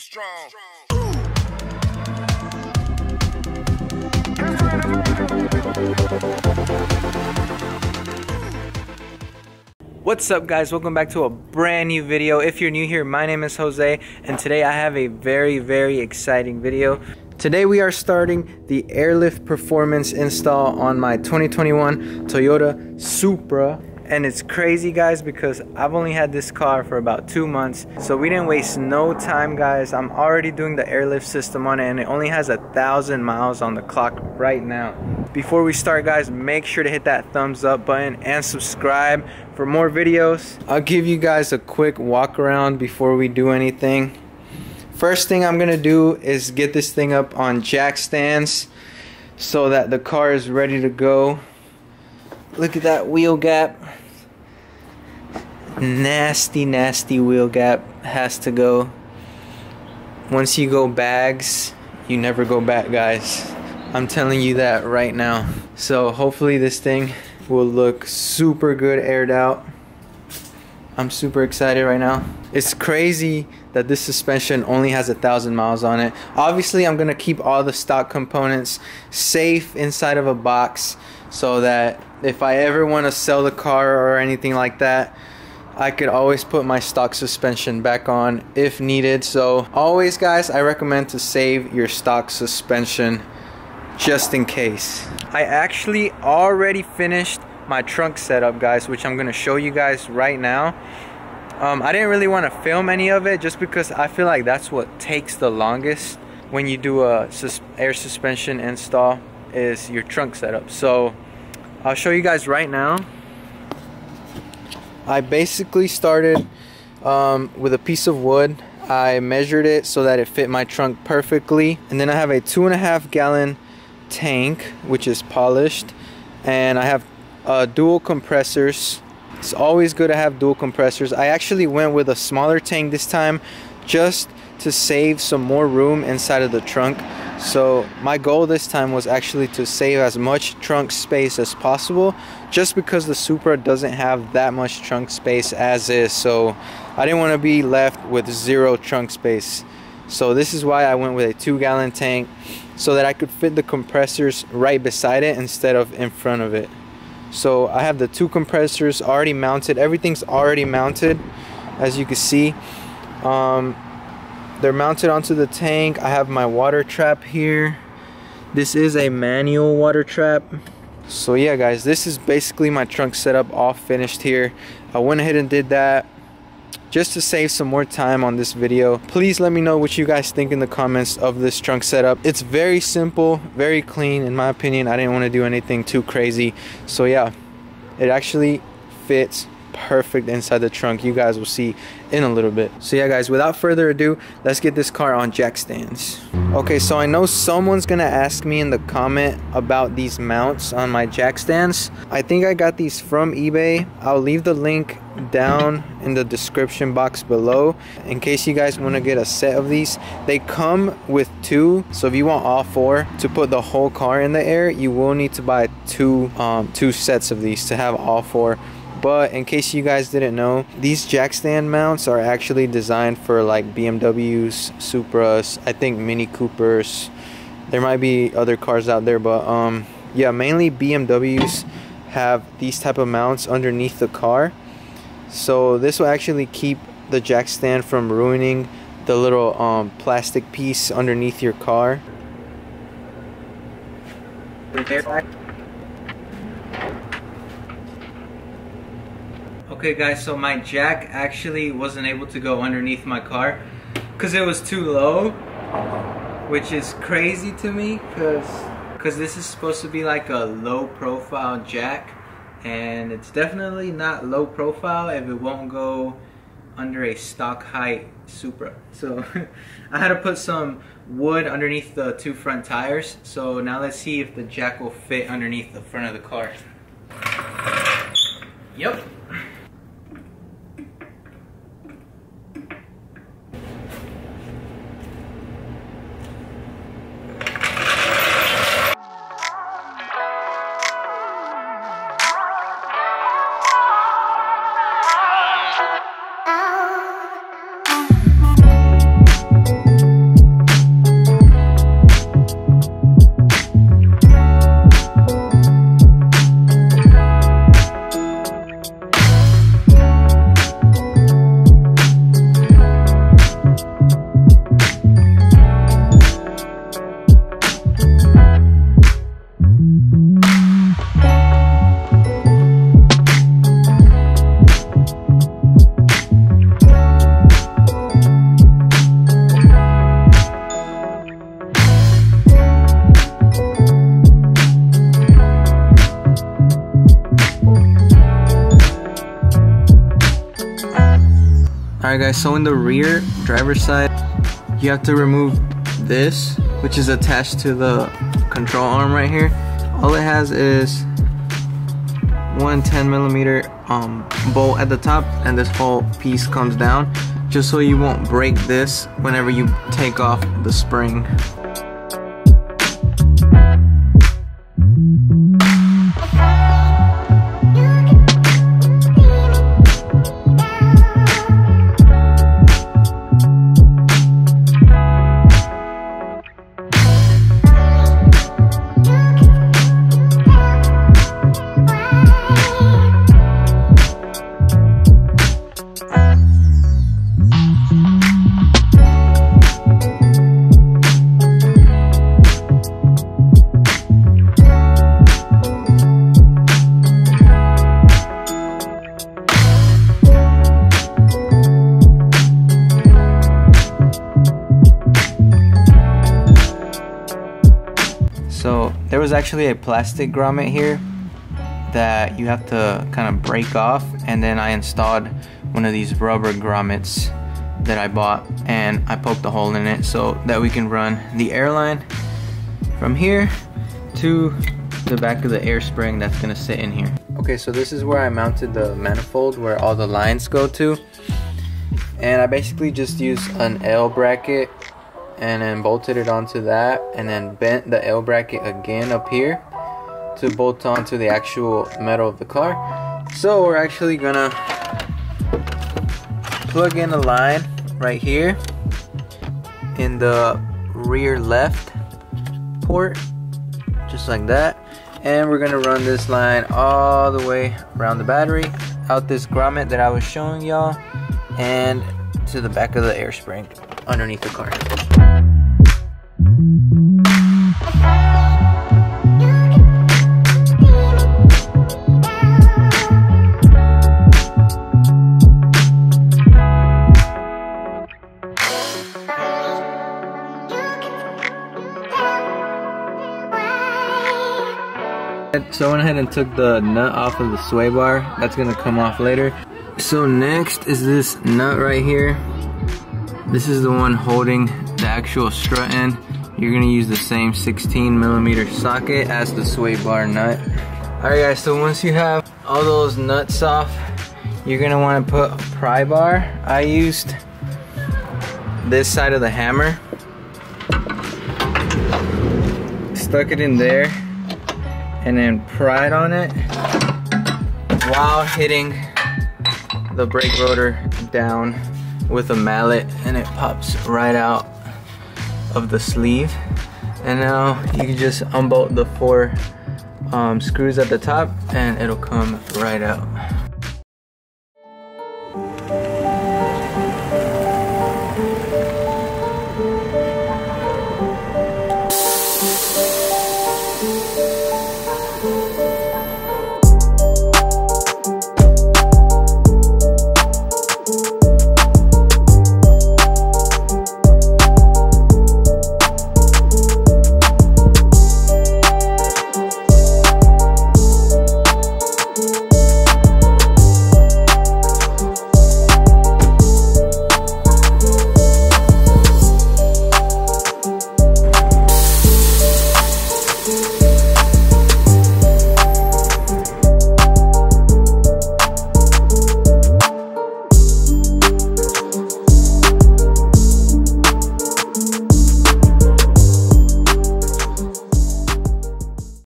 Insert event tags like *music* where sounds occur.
it strong. What's up guys, welcome back to a brand new video. If you're new here, my name is Jose and today I have a very, very exciting video. Today we are starting the airlift performance install on my 2021 Toyota Supra and it's crazy guys because I've only had this car for about two months. So we didn't waste no time guys. I'm already doing the airlift system on it and it only has a thousand miles on the clock right now. Before we start guys make sure to hit that thumbs up button and subscribe for more videos. I'll give you guys a quick walk around before we do anything. First thing I'm gonna do is get this thing up on jack stands so that the car is ready to go. Look at that wheel gap nasty nasty wheel gap has to go. Once you go bags you never go back guys. I'm telling you that right now. So hopefully this thing will look super good aired out. I'm super excited right now. It's crazy that this suspension only has a thousand miles on it. Obviously I'm gonna keep all the stock components safe inside of a box so that if I ever want to sell the car or anything like that I could always put my stock suspension back on if needed. So always guys, I recommend to save your stock suspension just in case. I actually already finished my trunk setup guys, which I'm gonna show you guys right now. Um, I didn't really want to film any of it just because I feel like that's what takes the longest when you do a sus air suspension install is your trunk setup. So I'll show you guys right now. I basically started um, with a piece of wood. I measured it so that it fit my trunk perfectly. And then I have a two and a half gallon tank, which is polished. And I have uh, dual compressors. It's always good to have dual compressors. I actually went with a smaller tank this time just to save some more room inside of the trunk. So my goal this time was actually to save as much trunk space as possible just because the Supra doesn't have that much trunk space as is. So I didn't want to be left with zero trunk space. So this is why I went with a two gallon tank so that I could fit the compressors right beside it instead of in front of it. So I have the two compressors already mounted. Everything's already mounted as you can see. Um, they're mounted onto the tank. I have my water trap here. This is a manual water trap. So yeah guys, this is basically my trunk setup all finished here. I went ahead and did that just to save some more time on this video. Please let me know what you guys think in the comments of this trunk setup. It's very simple, very clean in my opinion. I didn't want to do anything too crazy. So yeah, it actually fits perfect inside the trunk. You guys will see in a little bit. So yeah guys without further ado let's get this car on jack stands. Okay so i know someone's gonna ask me in the comment about these mounts on my jack stands. I think i got these from ebay. I'll leave the link down in the description box below. In case you guys want to get a set of these they come with two. So if you want all four to put the whole car in the air you will need to buy two um, two sets of these to have all four but in case you guys didn't know these jack stand mounts are actually designed for like BMWs Supras I think Mini Coopers. There might be other cars out there but um yeah mainly BMWs have these type of mounts underneath the car. So this will actually keep the jack stand from ruining the little um, plastic piece underneath your car Okay guys, so my jack actually wasn't able to go underneath my car because it was too low, which is crazy to me because because this is supposed to be like a low profile jack and it's definitely not low profile if it won't go under a stock height Supra. So *laughs* I had to put some wood underneath the two front tires. So now let's see if the jack will fit underneath the front of the car. Yep. Alright guys, so in the rear driver's side, you have to remove this, which is attached to the control arm right here. All it has is one 10 millimeter um, bolt at the top and this whole piece comes down just so you won't break this whenever you take off the spring. There was actually a plastic grommet here that you have to kind of break off and then I installed one of these rubber grommets that I bought and I poked a hole in it so that we can run the airline from here to the back of the air spring that's gonna sit in here. Okay, so this is where I mounted the manifold where all the lines go to. And I basically just used an L bracket and then bolted it onto that and then bent the L bracket again up here to bolt onto the actual metal of the car. So we're actually gonna plug in a line right here in the rear left port just like that and we're gonna run this line all the way around the battery out this grommet that I was showing y'all and to the back of the air spring underneath the car. So I went ahead and took the nut off of the sway bar. That's gonna come off later. So next is this nut right here. This is the one holding the actual strut in. You're gonna use the same 16 millimeter socket as the sway bar nut. Alright guys, so once you have all those nuts off, you're gonna wanna put a pry bar. I used this side of the hammer. Stuck it in there and then pried on it while hitting the brake rotor down with a mallet and it pops right out of the sleeve. And now you can just unbolt the four um, screws at the top and it'll come right out